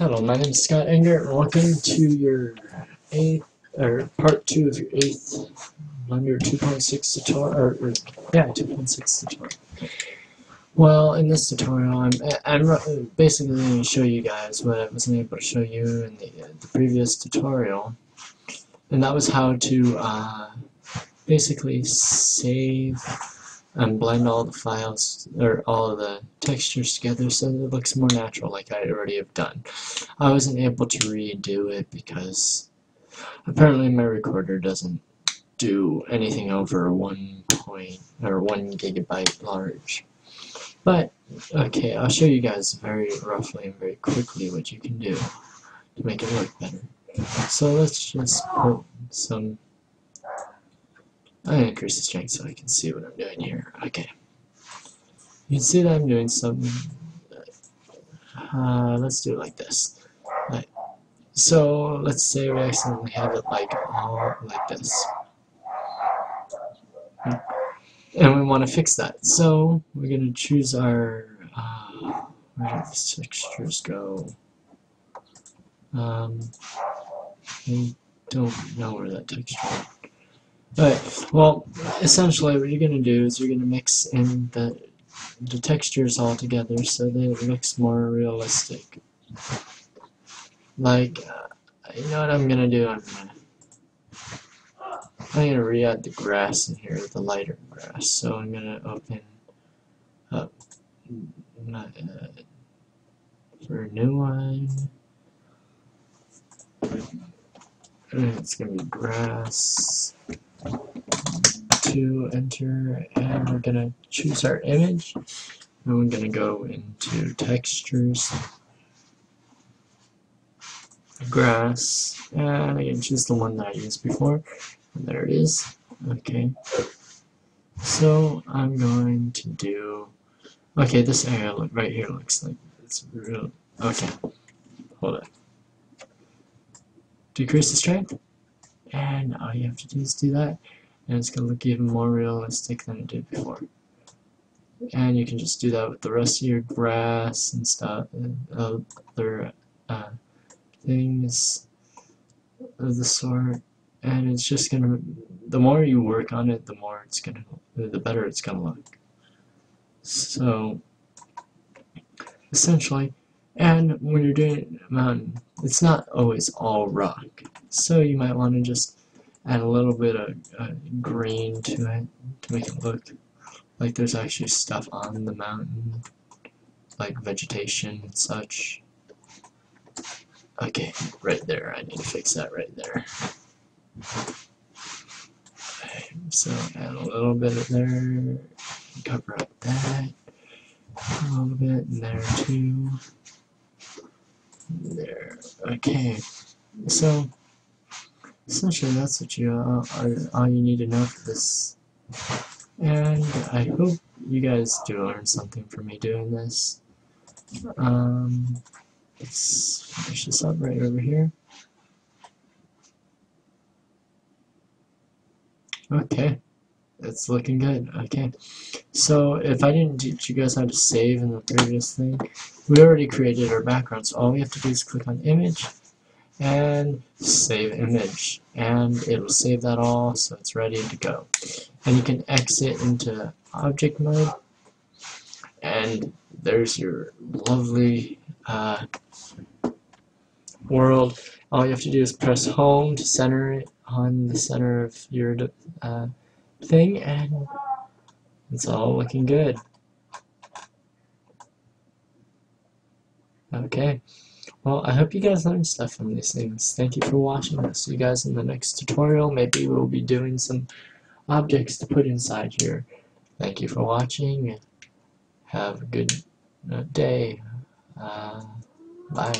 Hello, my name is Scott Engert, and welcome to your eighth, or part two of your eighth Blender 2.6 tutorial, or, or yeah, 2.6 tutorial. Well, in this tutorial, I'm, I'm basically going to show you guys what I wasn't able to show you in the, uh, the previous tutorial, and that was how to uh, basically save and blend all the files or all the textures together so that it looks more natural like I already have done. I wasn't able to redo it because apparently my recorder doesn't do anything over one point or one gigabyte large. But okay, I'll show you guys very roughly and very quickly what you can do to make it look better. So let's just put some I increase the strength so I can see what I'm doing here. Okay. You can see that I'm doing something. Uh, let's do it like this. Right. So let's say we accidentally have it like all like this. And we want to fix that. So we're going to choose our, uh, where did the textures go? Um, I don't know where that texture. But, well, essentially what you're going to do is you're going to mix in the, the textures all together so that it looks more realistic. Like, uh, you know what I'm going to do? I'm going to I'm going to re-add the grass in here, the lighter grass. So I'm going to open up uh, for a new one. And It's going to be grass to enter and we're gonna choose our image. And we're gonna go into textures grass. And can choose the one that I used before. And there it is. Okay. So I'm going to do okay this area look, right here looks like it's real okay. Hold it decrease the strength. And all you have to do is do that and it's going to look even more realistic than it did before. And you can just do that with the rest of your grass and stuff, and other uh, things of the sort. And it's just going to, the more you work on it, the more it's going to, the better it's going to look. So, essentially, and when you're doing a mountain, it's not always all rock. So you might want to just add a little bit of uh, green to it to make it look like there's actually stuff on the mountain, like vegetation and such. Okay, right there, I need to fix that right there. Okay, So add a little bit of there, cover up that, a little bit there too. There, okay, so essentially that's what you uh, are, all you need to know for this. And I hope you guys do learn something from me doing this. Um, let's finish this up right over here. Okay, it's looking good. Okay, so if I didn't teach you guys how to save in the previous thing, we already created our background, so all we have to do is click on image, and save image. And it will save that all so it's ready to go. And you can exit into object mode. And there's your lovely uh, world. All you have to do is press home to center it on the center of your uh, thing and it's all looking good. Okay well, I hope you guys learned stuff from these things. Thank you for watching. I'll see you guys in the next tutorial. Maybe we'll be doing some objects to put inside here. Thank you for watching. Have a good uh, day. Uh, bye.